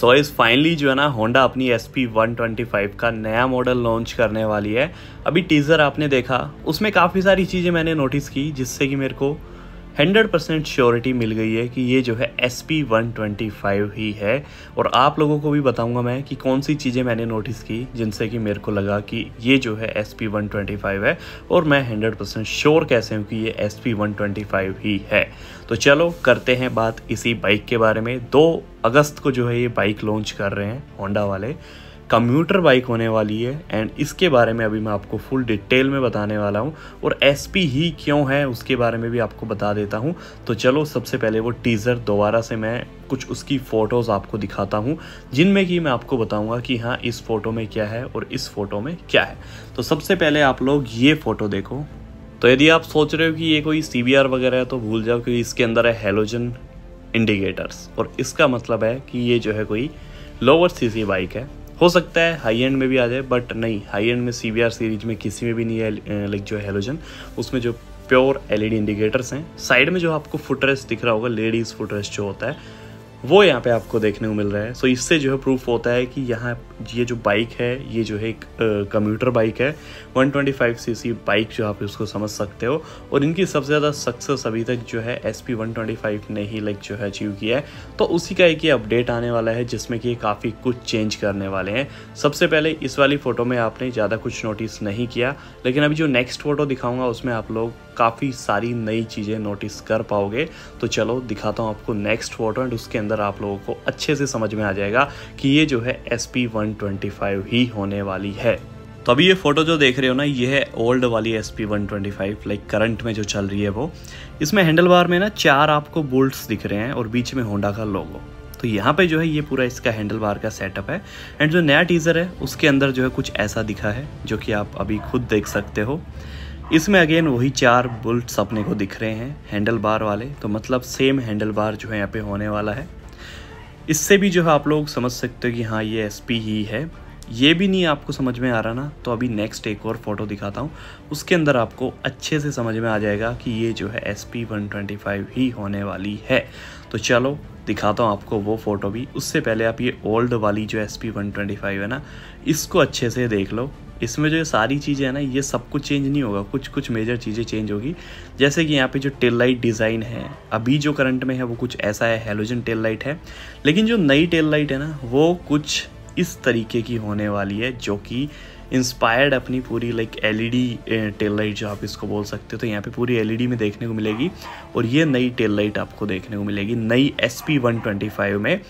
सो इस फाइनली जो है ना होंडा अपनी S P one twenty five का नया मॉडल लॉन्च करने वाली है। अभी टीज़र आपने देखा, उसमें काफ़ी सारी चीज़ें मैंने नोटिस की, जिससे कि मेरे को हंड्रेड परसेंट श्योरिटी मिल गई है कि ये जो है S P one twenty five ही है। और आप लोगों को भी बताऊँगा मैं कि कौन सी चीज़ें मैंने नोटिस की जिनसे कि मेरे को लगा कि ये जो है S P one twenty five है और मैं हंड्रेड परसेंट श्योर कैसे हूँ कि ये S P one twenty five ही है। तो चलो, करते हैं बात इसी बाइक के बारे में। दो अगस्त को जो है ये बाइक लॉन्च कर रहे हैं होंडा वाले। कम्यूटर बाइक होने वाली है एंड इसके बारे में अभी मैं आपको फुल डिटेल में बताने वाला हूँ, और एसपी ही क्यों है, उसके बारे में भी आपको बता देता हूँ। तो चलो, सबसे पहले वो टीज़र दोबारा से मैं कुछ उसकी फ़ोटोज़ आपको दिखाता हूँ, जिनमें कि मैं आपको बताऊँगा कि हाँ इस फ़ोटो में क्या है और इस फ़ोटो में क्या है। तो सबसे पहले आप लोग ये फ़ोटो देखो। तो यदि आप सोच रहे हो कि ये कोई सी वगैरह है तो भूल जाओ क्योंकि इसके अंदर है हेलोजन इंडिकेटर्स और इसका मतलब है कि ये जो है कोई लोअर सी बाइक है। हो सकता है हाई एंड में भी आ जाए बट नहीं हाई एंड में सीबीआर सीरीज़ में किसी में भी नहीं है लाइक जो है हेलोजन उसमें जो प्योर एलईडी इंडिकेटर्स हैं साइड में जो आपको फुटरेस्ट दिख रहा होगा लेडीज़ फुटरेस्ट जो होता है वो यहाँ पे आपको देखने को मिल रहा है। सो so, इससे जो है प्रूफ होता है कि यहाँ ये जो बाइक है ये जो है एक कम्यूटर बाइक है 125 सीसी बाइक जो आप उसको समझ सकते हो। और इनकी सबसे ज़्यादा सक्सेस अभी तक जो है एस पी ने ही लाइक जो है अचीव किया है। तो उसी का एक ये अपडेट आने वाला है जिसमें कि काफ़ी कुछ चेंज करने वाले हैं। सबसे पहले इस वाली फ़ोटो में आपने ज़्यादा कुछ नोटिस नहीं किया लेकिन अभी जो नेक्स्ट फ़ोटो दिखाऊँगा उसमें आप लोग काफ़ी सारी नई चीज़ें नोटिस कर पाओगे। तो चलो दिखाता हूँ आपको नेक्स्ट फ़ोटो एंड उसके अंदर आप लोगों को अच्छे से समझ में आ जाएगा कि ये जो है S P one twenty five ही होने वाली है। तो अभी ये फ़ोटो जो देख रहे हो ना ये है ओल्ड वाली S P one twenty like current में जो चल रही है वो। इसमें हैंडल बार में ना चार आपको बोल्ट्स दिख रहे हैं और बीच में होंडा का लोगो तो यहाँ पे जो है ये पूरा इसका हैंडल बार का सेटअप है। एंड जो नया टीज़र है, उसके अंदर जो है कुछ ऐसा दिखा है, जो कि आप अभी खुद देख सकते हो। इसमें अगेन वही चार बुल्ट्स अपने को दिख रहे हैं हैंडल बार वाले। तो मतलब सेम हैंडल बार जो है यहाँ पे होने वाला है। इससे भी जो है आप लोग समझ सकते हो कि हाँ ये एसपी ही है। ये भी नहीं आपको समझ में आ रहा ना तो अभी नेक्स्ट एक और फ़ोटो दिखाता हूँ। उसके अंदर आपको अच्छे से समझ में आ जाएगा कि ये जो है S P one twenty five ही होने वाली है। तो चलो, दिखाता हूँ आपको वो फ़ोटो भी। उससे पहले आप ये ओल्ड वाली जो S P one twenty five है ना, इसको अच्छे से देख लो। इसमें जो सारी चीज़ें हैं ना, ये सब कुछ चेंज नहीं होगा। कुछ कुछ मेजर चीज़ें चेंज होगी। जैसे कि यहाँ पे जो टेल लाइट डिज़ाइन है, अभी जो करंट में है, वो कुछ ऐसा है हेलोजन टेल लाइट है। लेकिन जो नई टेल लाइट है ना, वो कुछ इस तरीके की होने वाली है, जो कि इंस्पायर्ड अपनी पूरी लाइक एलईडी टेल लाइट जो आप इसको बोल सकते हो तो यहाँ पे पूरी एलईडी में देखने को मिलेगी। और ये नई टेल लाइट आपको देखने को मिलेगी, नई S P one twenty five में।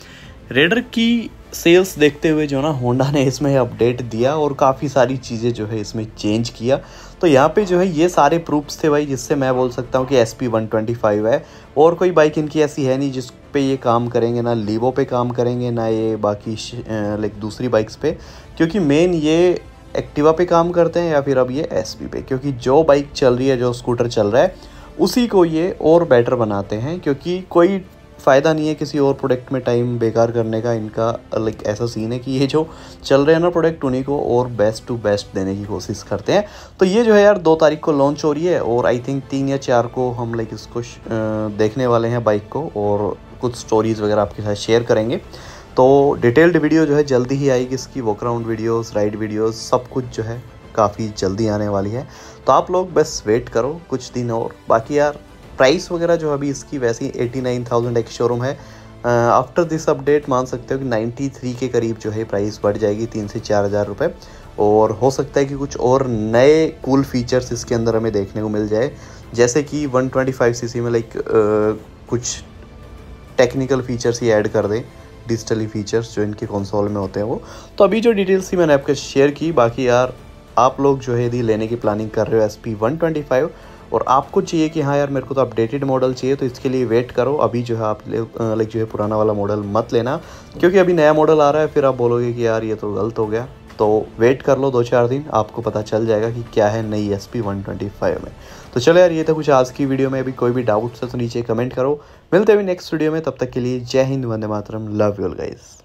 रेडर की सेल्स देखते हुए जो ना होंडा ने इसमें अपडेट दिया और काफ़ी सारी चीज़ें जो है इसमें चेंज किया। तो यहाँ पे जो है, ये सारे प्रूफ्स थे भाई, जिससे मैं बोल सकता हूँ कि S P one twenty five है। और कोई बाइक इनकी ऐसी है नहीं जिस पे ये काम करेंगे, ना लीवो पे काम करेंगे, ना ये बाकी लाइक दूसरी बाइक्स पे। क्योंकि मेन ये एक्टिवा पे काम करते हैं या फिर अब ये एस पे। क्योंकि जो बाइक चल रही है, जो स्कूटर चल रहा है, उसी को ये और बेटर बनाते हैं। क्योंकि कोई फ़ायदा नहीं है किसी और प्रोडक्ट में टाइम बेकार करने का, इनका लाइक ऐसा सीन है कि ये जो चल रहे हैं ना प्रोडक्ट उन्हीं को और बेस्ट टू बेस्ट देने की कोशिश करते हैं। तो ये जो है यार, दो तारीख को लॉन्च हो रही है और आई थिंक तीन या चार को हम लाइक इसको देखने वाले हैं बाइक को और कुछ स्टोरीज़ वगैरह आपके साथ शेयर करेंगे। तो डिटेल्ड वीडियो जो है जल्दी ही आएगी, इसकी walk round videos ride videos सब कुछ जो है काफ़ी जल्दी आने वाली है। तो आप लोग बस वेट करो कुछ दिन और। बाकी यार प्राइस वगैरह जो अभी इसकी वैसे ही एटी नाइन थाउज़ेंड एक शोरूम है। आफ्टर दिस अपडेट मान सकते हो कि नाइन्टी थ्री के करीब जो है प्राइस बढ़ जाएगी तीन से चार हज़ार रुपये और हो सकता है कि कुछ और नए कूल फीचर्स इसके अंदर हमें देखने को मिल जाए। जैसे कि 125 सीसी में लाइक कुछ टेक्निकल फीचर्स ही ऐड कर दें। डिजिटली फीचर्स जो इनके कंसोल में होते हैं वो। तो अभी जो डिटेल्स थी मैंने आपके शेयर की। बाकी यार, आप लोग जो है यदि लेने की प्लानिंग कर रहे हो S P one twenty five और आपको चाहिए कि हाँ यार मेरे को तो अपडेटेड मॉडल चाहिए तो इसके लिए वेट करो। अभी जो है आप लाइक जो है पुराना वाला मॉडल मत लेना, क्योंकि अभी नया मॉडल आ रहा है, फिर आप बोलोगे कि यार ये तो गलत हो गया। तो वेट कर लो दो चार दिन, आपको पता चल जाएगा कि क्या है नई S P one twenty five में। तो चलो यार, ये तो कुछ आज की वीडियो में, अभी कोई भी डाउट्स है तो नीचे कमेंट करो। मिलते हुए नेक्स्ट वीडियो में, तब तक के लिए जय हिंद, वंदे मातरम लव यूल गाइज़